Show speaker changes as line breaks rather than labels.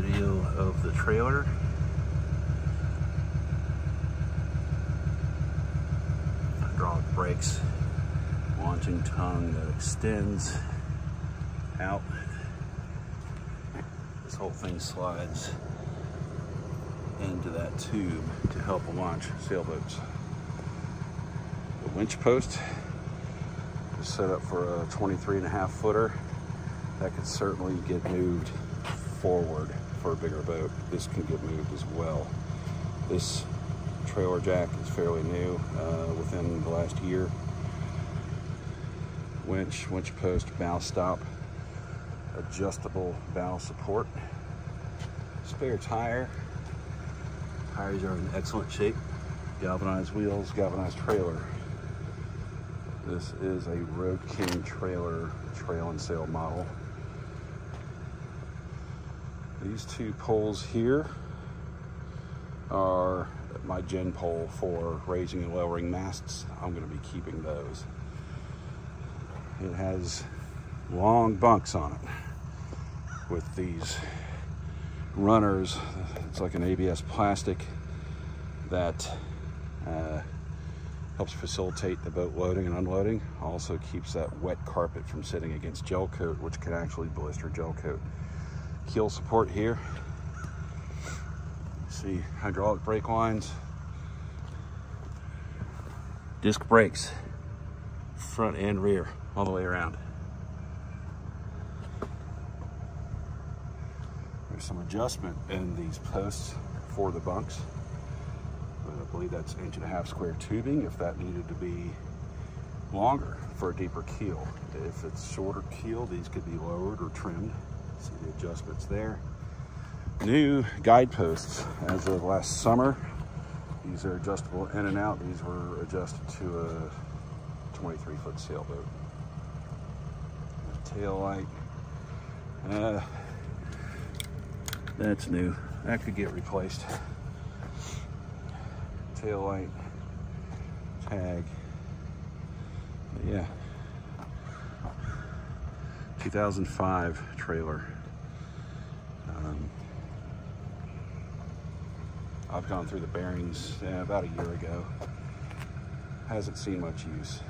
video of the trailer. Hydraulic brakes, launching tongue that extends out. This whole thing slides into that tube to help launch sailboats. The winch post is set up for a 23 and a half footer. That could certainly get moved forward for a bigger boat. This can get moved as well. This trailer jack is fairly new, uh, within the last year. Winch, winch post, bow stop, adjustable bow support, spare tire. Tires are in excellent shape. Galvanized wheels, galvanized trailer. This is a Road King trailer, trail and sail model. These two poles here are my gin pole for raising and lowering masts. I'm going to be keeping those. It has long bunks on it with these runners. It's like an ABS plastic that uh, helps facilitate the boat loading and unloading. Also keeps that wet carpet from sitting against gel coat, which can actually blister gel coat. Keel support here. See hydraulic brake lines. Disc brakes, front and rear, all the way around. There's some adjustment in these posts for the bunks. I believe that's inch and a half square tubing if that needed to be longer for a deeper keel. If it's shorter keel, these could be lowered or trimmed. See the adjustments there. New guideposts as of last summer. These are adjustable in and out. These were adjusted to a 23 foot sailboat. Tail light. Uh, that's new. That could get replaced. Tail light, tag. But yeah. 2005 trailer. Um, I've gone through the bearings about a year ago. Hasn't seen much use.